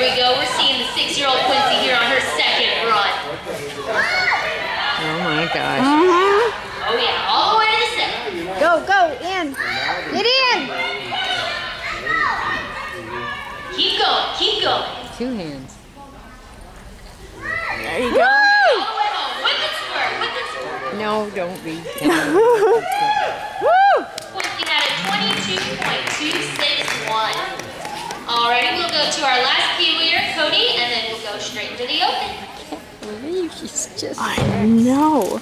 we go. We're seeing the six-year-old Quincy here on her second run. Oh my gosh. Mm-hmm. Oh yeah, all the way to the seven. Go, go, in. Get in. Keep going, keep going. Two hands. There you go. All the way. With the squirt, with the squirt. No, don't be. Go to our last Kiwier, Cody, and then we'll go straight into the open. believe she's just. I know.